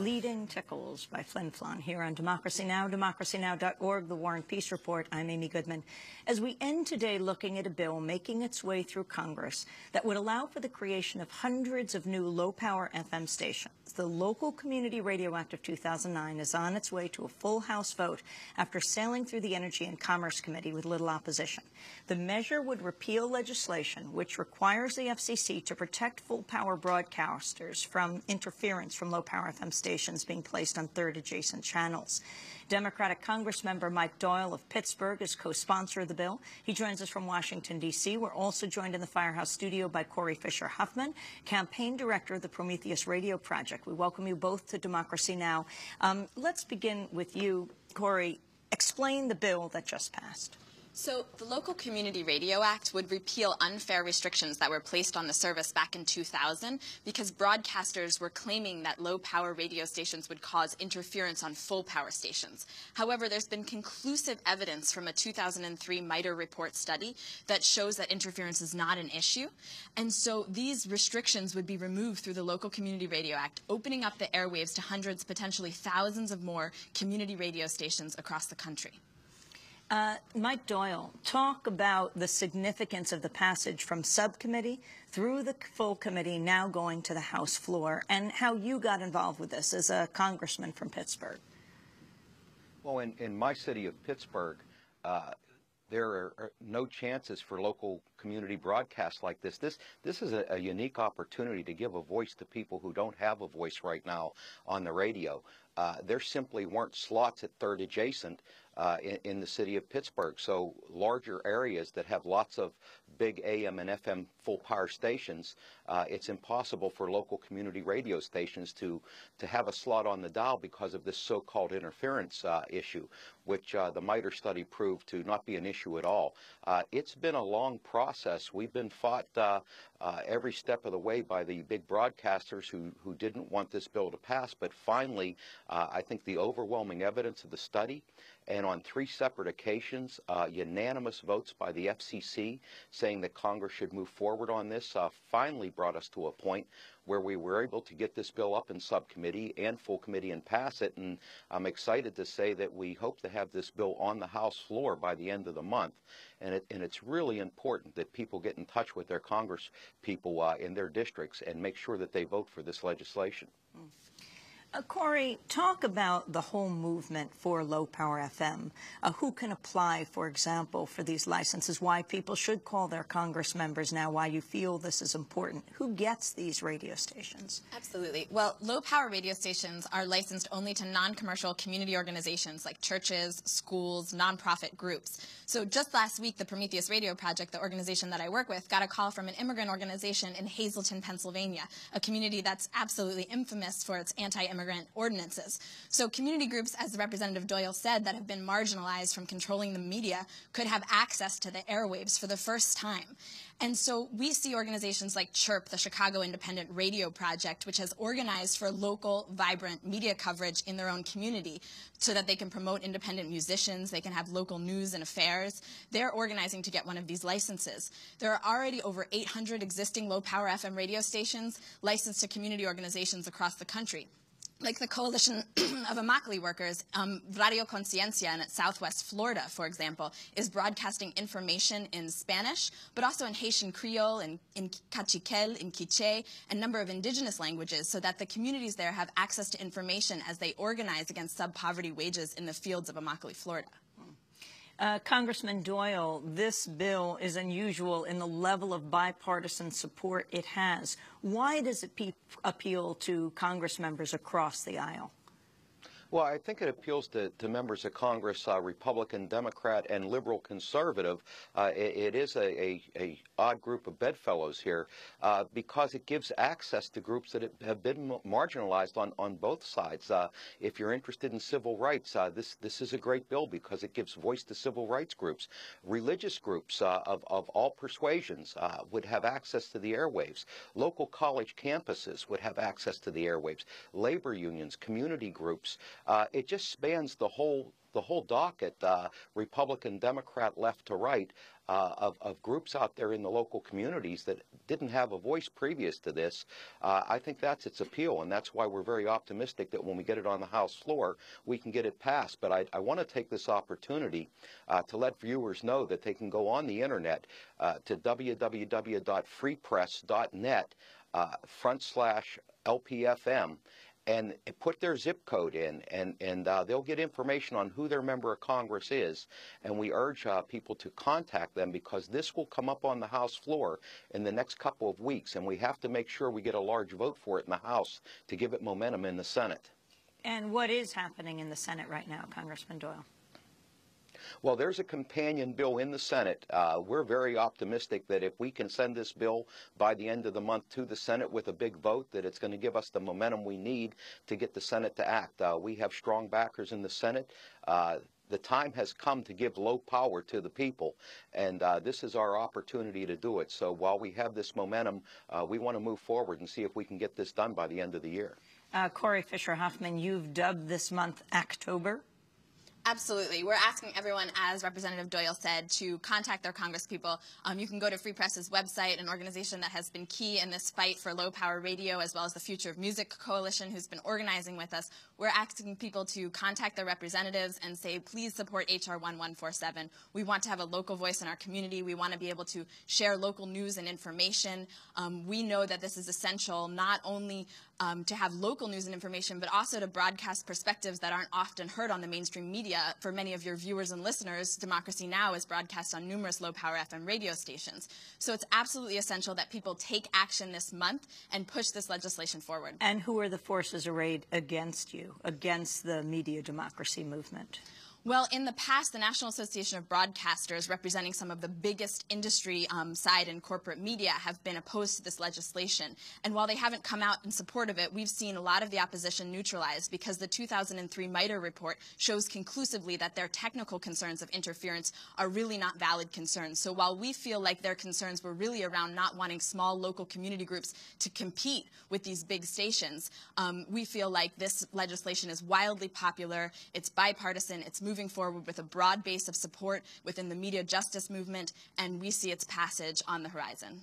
Leading Tickles by Flin Flon here on Democracy Now!, democracynow.org, The War and Peace Report. I'm Amy Goodman. As we end today looking at a bill making its way through Congress that would allow for the creation of hundreds of new low-power FM stations, the Local Community Radio Act of 2009 is on its way to a full House vote after sailing through the Energy and Commerce Committee with little opposition. The measure would repeal legislation which requires the FCC to protect full-power broadcasters from interference from low-power FM stations stations being placed on third adjacent channels. Democratic Congressmember Mike Doyle of Pittsburgh is co-sponsor of the bill. He joins us from Washington, D.C. We're also joined in the Firehouse studio by Cory Fischer Hoffman, campaign director of the Prometheus Radio Project. We welcome you both to Democracy Now! Um, let's begin with you, Cory. Explain the bill that just passed. So the Local Community Radio Act would repeal unfair restrictions that were placed on the service back in 2000 because broadcasters were claiming that low-power radio stations would cause interference on full-power stations. However, there's been conclusive evidence from a 2003 MITRE report study that shows that interference is not an issue. And so these restrictions would be removed through the Local Community Radio Act, opening up the airwaves to hundreds, potentially thousands of more community radio stations across the country. Uh, Mike Doyle, talk about the significance of the passage from subcommittee through the full committee now going to the House floor and how you got involved with this as a congressman from Pittsburgh. Well, in, in my city of Pittsburgh, uh, there are no chances for local community broadcasts like this. This this is a, a, unique opportunity to give a voice to people who don't have a voice right now on the radio. Uh, there simply weren't slots at third adjacent uh, in, in, the city of Pittsburgh. So larger areas that have lots of big AM and FM full power stations, uh, it's impossible for local community radio stations to, to have a slot on the dial because of this so-called interference uh, issue, which uh, the MITRE study proved to not be an issue at all. Uh, it's been a long process. We've been fought uh, every step of the way by the big broadcasters who, who didn't want this bill to pass, but finally, I think the overwhelming evidence of the study and on three separate occasions, uh, unanimous votes by the FCC saying that Congress should move forward on this uh, finally brought us to a point where we were able to get this bill up in subcommittee and full committee and pass it. And I'm excited to say that we hope to have this bill on the House floor by the end of the month. And, it, and it's really important that people get in touch with their Congress people uh, in their districts and make sure that they vote for this legislation. Mm. Uh, Cory, talk about the whole movement for low power FM. Uh, who can apply, for example, for these licenses? Why people should call their Congress members now? Why you feel this is important? Who gets these radio stations? Absolutely. Well, low power radio stations are licensed only to non-commercial community organizations like churches, schools, nonprofit groups. So just last week, the Prometheus Radio Project, the organization that I work with, got a call from an immigrant organization in Hazleton, Pennsylvania, a community that's absolutely infamous for its anti-immigrant immigrant ordinances. So community groups, as the Representative Doyle said, that have been marginalized from controlling the media could have access to the airwaves for the first time. And so we see organizations like CHIRP, the Chicago Independent Radio Project, which has organized for local, vibrant media coverage in their own community so that they can promote independent musicians, they can have local news and affairs. They're organizing to get one of these licenses. There are already over 800 existing low-power FM radio stations licensed to community organizations across the country like the Coalition of Immokalee Workers, um, Radio Conciencia in Southwest Florida, for example, is broadcasting information in Spanish, but also in Haitian Creole, in, in Cakchiquel, in Quiche, and a number of indigenous languages, so that the communities there have access to information as they organize against sub-poverty wages in the fields of Immokalee, Florida. Uh, Congressman Doyle, this bill is unusual in the level of bipartisan support it has. Why does it appeal to Congress members across the aisle? Well, I think it appeals to, to members of Congress, uh, Republican, Democrat, and liberal conservative. Uh, it, it is a, a, a, odd group of bedfellows here uh, because it gives access to groups that have been marginalized on, on both sides. Uh, if you're interested in civil rights, uh, this this is a great bill because it gives voice to civil rights groups. Religious groups uh, of, of all persuasions would have access to the airwaves. Local college campuses would have access to the airwaves. Labor unions, community groups, uh, it just spans the whole the whole docket, uh, Republican, Democrat, left to right, uh, of, of, groups out there in the local communities that didn't have a voice previous to this. Uh, I think that's its appeal, and that's why we're very optimistic that when we get it on the House floor, we can get it passed. But I, I want to take this opportunity uh, to let viewers know that they can go on the internet uh, to www.freepress.net uh, front slash LPFM and put their zip code in, and, and uh, they'll get information on who their member of Congress is. And we urge uh, people to contact them because this will come up on the House floor in the next couple of weeks, and we have to make sure we get a large vote for it in the House to give it momentum in the Senate. And what is happening in the Senate right now, Congressman Doyle? Well, there's a companion bill in the Senate. Uh, we're very optimistic that if we can send this bill by the end of the month to the Senate with a big vote, that it's going to give us the momentum we need to get the Senate to act. Uh, we have strong backers in the Senate. Uh, the time has come to give low power to the people, and uh, this is our opportunity to do it. So while we have this momentum, uh, we want to move forward and see if we can get this done by the end of the year. Uh, Cory Fischer Hoffman, you've dubbed this month October. Absolutely. We're asking everyone, as Representative Doyle said, to contact their congresspeople. Um, you can go to Free Press's website, an organization that has been key in this fight for low power radio, as well as the Future of Music Coalition, who's been organizing with us. We're asking people to contact their representatives and say, please support HR 1147. We want to have a local voice in our community. We want to be able to share local news and information. Um, we know that this is essential not only um, to have local news and information, but also to broadcast perspectives that aren't often heard on the mainstream media. Uh, for many of your viewers and listeners, Democracy Now! is broadcast on numerous low-power FM radio stations. So it's absolutely essential that people take action this month and push this legislation forward. And who are the forces arrayed against you, against the media democracy movement? Well, in the past, the National Association of Broadcasters, representing some of the biggest industry um, side and corporate media, have been opposed to this legislation. And while they haven't come out in support of it, we've seen a lot of the opposition neutralized because the 2003 MITRE report shows conclusively that their technical concerns of interference are really not valid concerns. So while we feel like their concerns were really around not wanting small local community groups to compete with these big stations, um, we feel like this legislation is wildly popular, it's bipartisan, it's moving forward with a broad base of support within the media justice movement, and we see its passage on the horizon.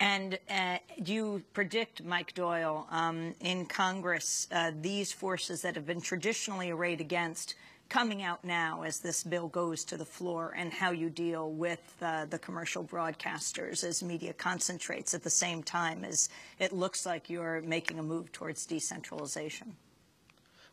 And uh, do you predict, Mike Doyle, um, in Congress, uh, these forces that have been traditionally arrayed against coming out now as this bill goes to the floor and how you deal with uh, the commercial broadcasters as media concentrates at the same time as it looks like you're making a move towards decentralization?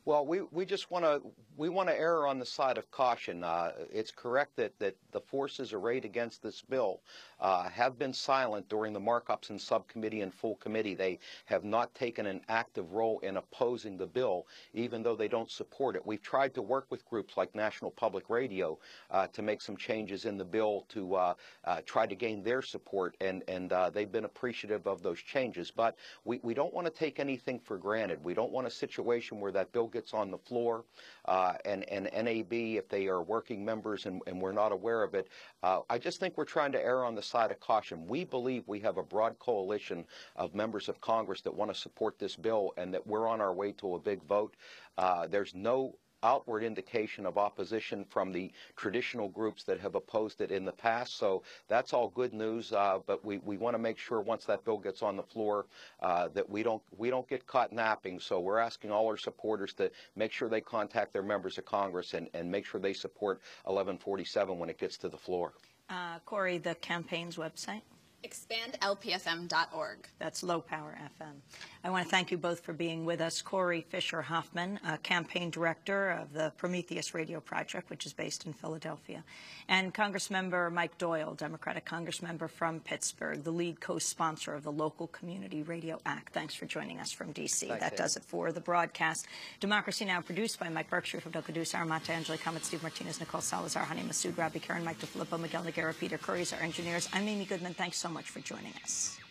Well, we, we just want to we want to err on the side of caution. Uh, it's correct that, that the forces arrayed against this bill uh, have been silent during the markups in subcommittee and full committee. They have not taken an active role in opposing the bill, even though they don't support it. We've tried to work with groups like National Public Radio uh, to make some changes in the bill to uh, uh, try to gain their support, and, and uh, they've been appreciative of those changes. But we, we don't want to take anything for granted. We don't want a situation where that bill gets on the floor uh, and, and NAB, if they are working members and, and we're not aware of it. Uh, I just think we're trying to err on the side of caution. We believe we have a broad coalition of members of Congress that want to support this bill and that we're on our way to a big vote. Uh, there's no outward indication of opposition from the traditional groups that have opposed it in the past. So that's all good news. Uh, but we, we want to make sure once that bill gets on the floor uh, that we don't we don't get caught napping. So we're asking all our supporters to make sure they contact their members of Congress and, and make sure they support 1147 when it gets to the floor. Uh, Cory, the campaign's website? expandlpfm.org. That's Low Power FM. I want to thank you both for being with us. Cory Fischer Hoffman, uh, campaign director of the Prometheus Radio Project, which is based in Philadelphia, and Congressmember Mike Doyle, Democratic Congressmember from Pittsburgh, the lead co-sponsor of the Local Community Radio Act. Thanks for joining us from D.C. Thanks, that does it for the broadcast. Democracy Now! produced by Mike Berkshire, Fabio Caduce, Armata, Anjali Kamat, Steve Martinez, Nicole Salazar, Hany Massoud, Rabi Karen, Mike DeFilippo, Miguel Nogueira, Peter Curry, our engineers. I'm Amy Goodman. Thanks so much for joining us.